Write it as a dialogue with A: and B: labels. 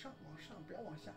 A: 上往上不要往下。